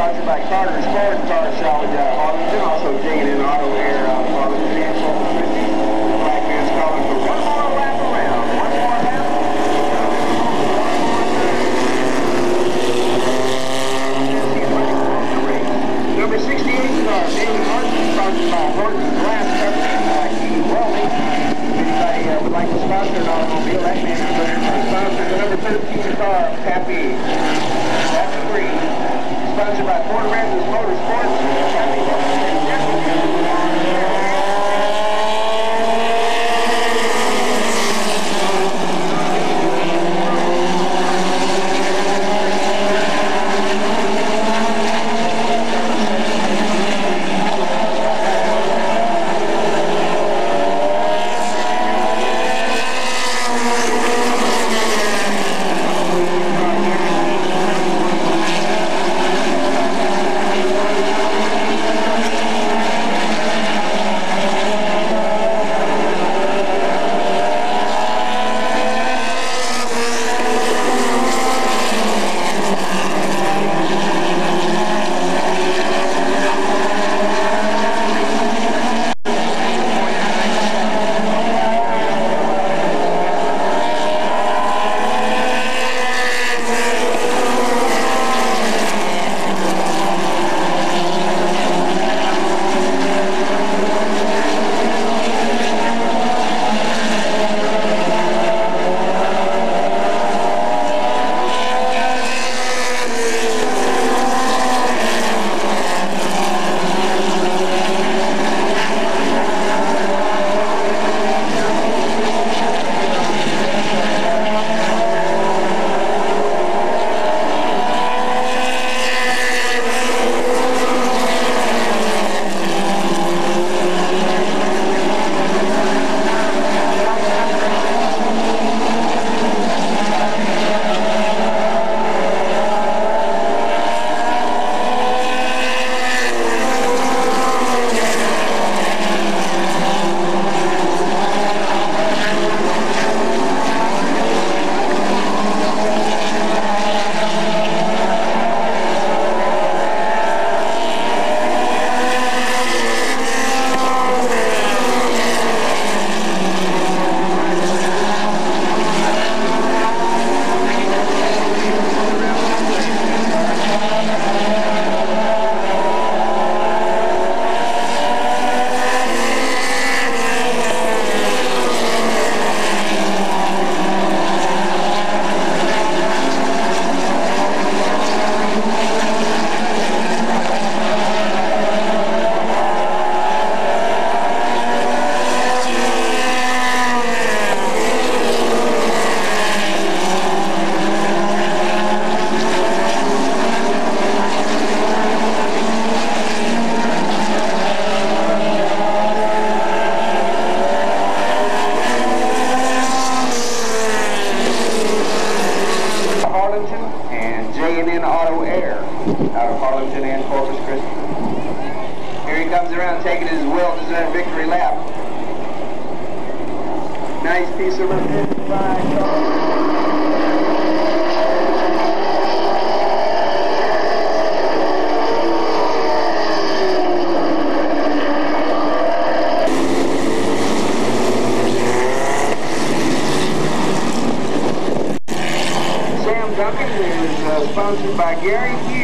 by Carter Sport Car Salvage uh, by Gary Hughes,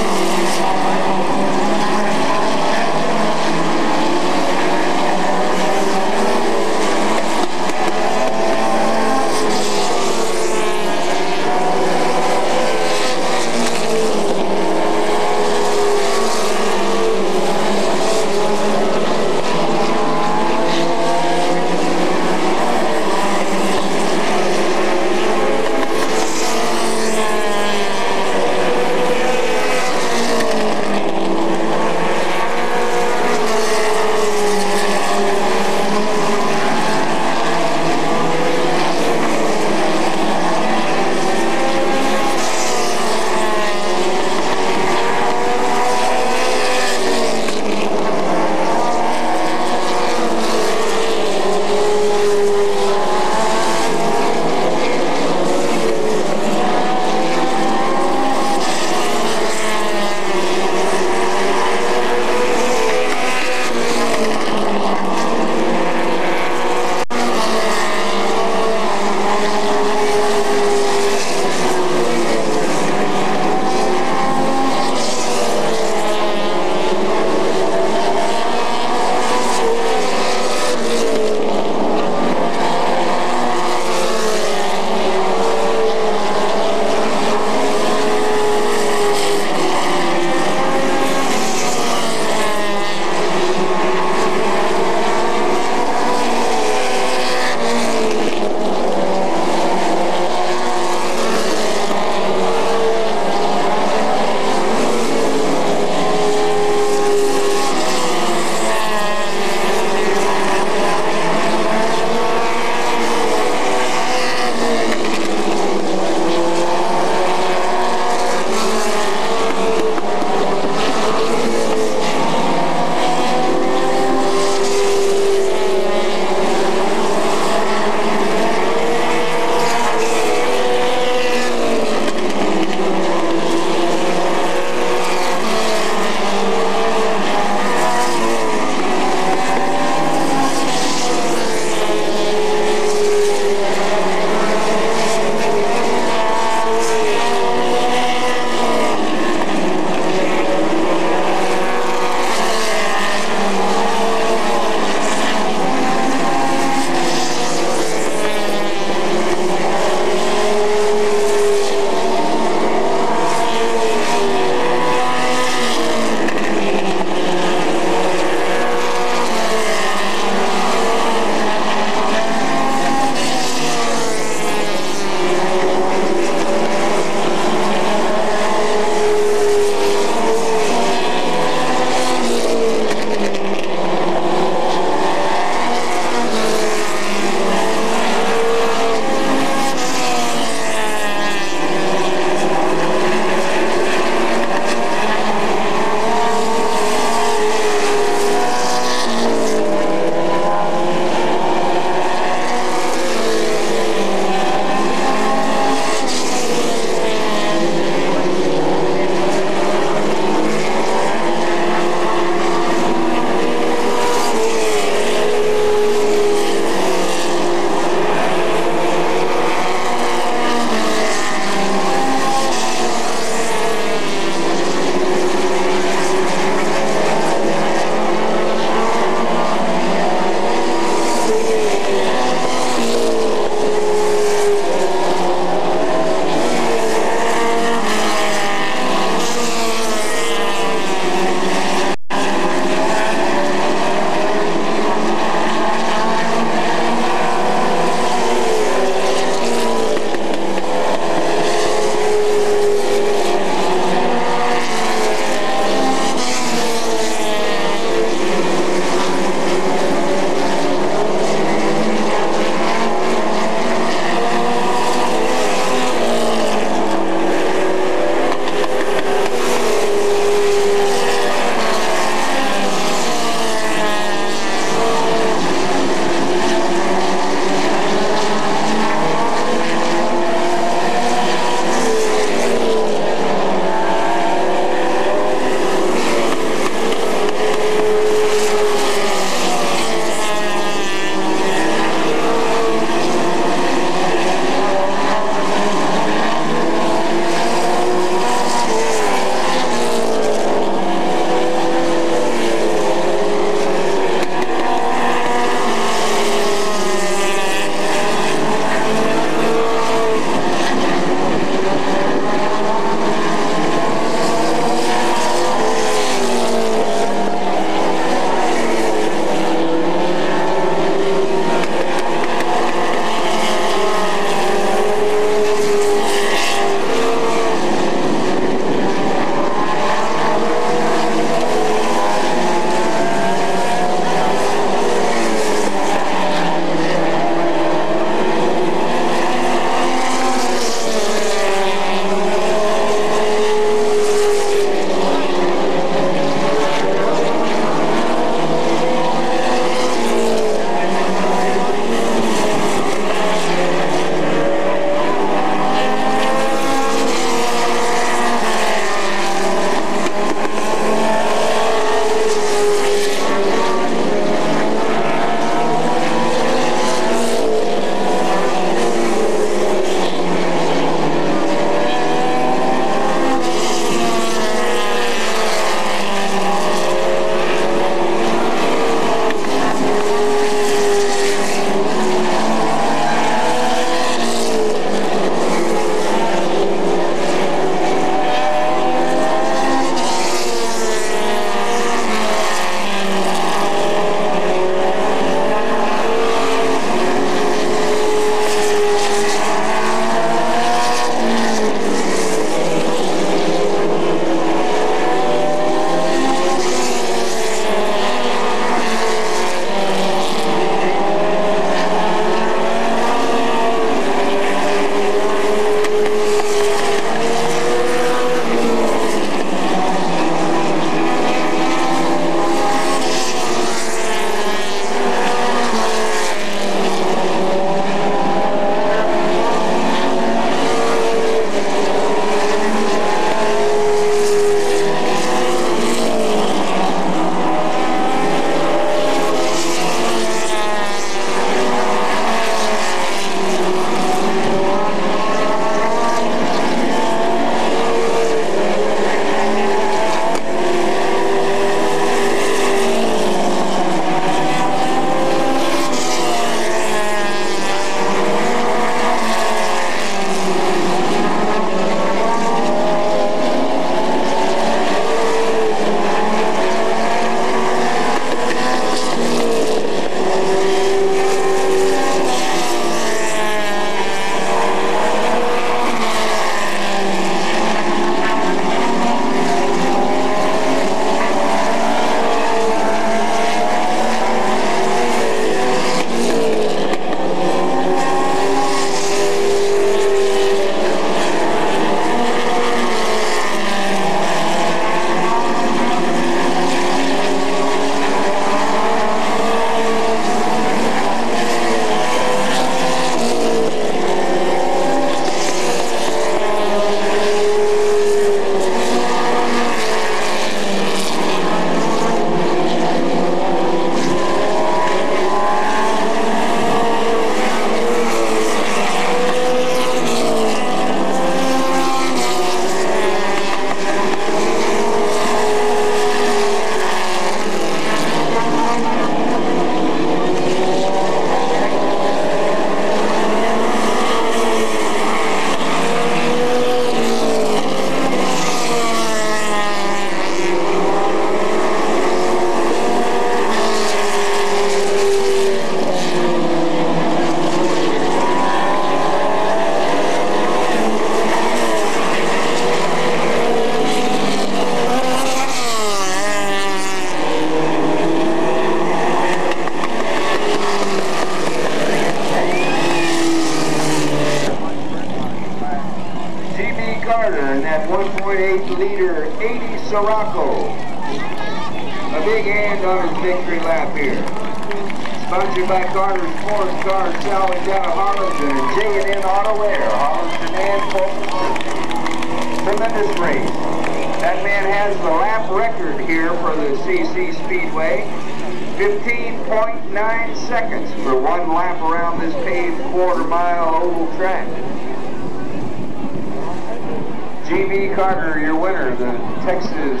G.B. Carter, your winner, the Texas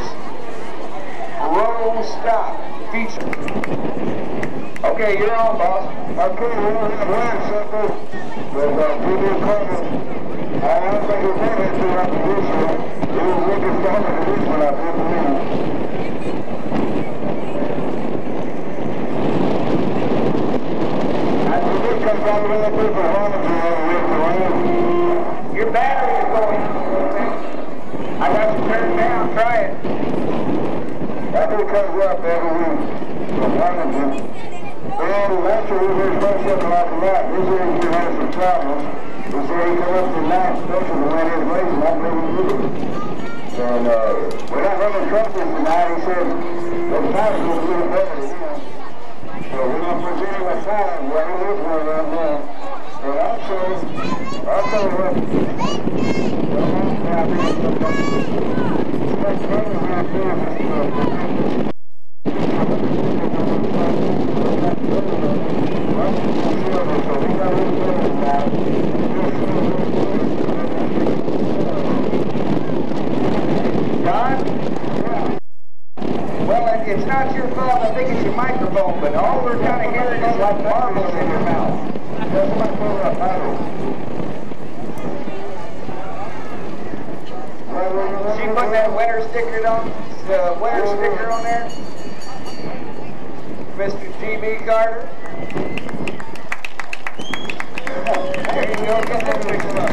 Pro Stock feature. Okay, you're on, boss. Okay, we're going to have something with uh, G.B. Carter. I don't think we're going to do after this one. We were looking forward to this one, I believe. I think this comes all the way up here from Harlingen all the way to Wayne. Your battery is going. I got you turned down. Try it. That do comes up every week from last year we were supposed to like that. This year we had some problems. He said he come up to nine special to win his believe he did. And uh, we're not running trumpets tonight. He said the time's going to be better, you know. So we're going to him a where he is one right now. And also, also, uh, well, I think it's something. Let's go around here. uh, Don? Well, it- it's not your fault. I think it's your microphone, but all we're kind of hearing is like marbles in your mouth. She put that winner sticker on, uh, winner sticker on there? Mr. G.B. Carter? There you go, get that fixed up.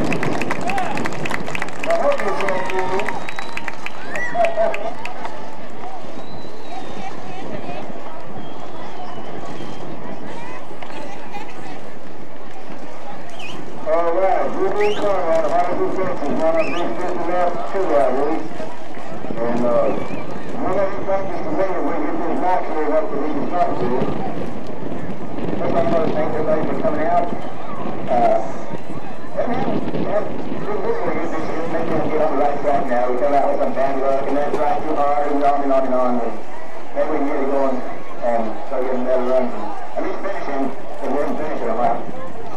All right, Ruby Conrad, Harvey Benson, one of these fifty last two, I believe. One of these together, we get this match here up to these top two. That's one of the things everybody's been coming out. Uh, and yeah, this we'll get on the right track now. We come out with some and too hard and on and on and on. And we and start getting better runs. At least finishing, and then finish it a lap.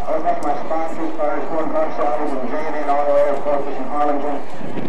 I want to thank my and J&N in Harlingen.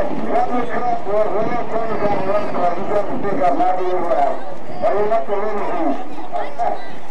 Thank you.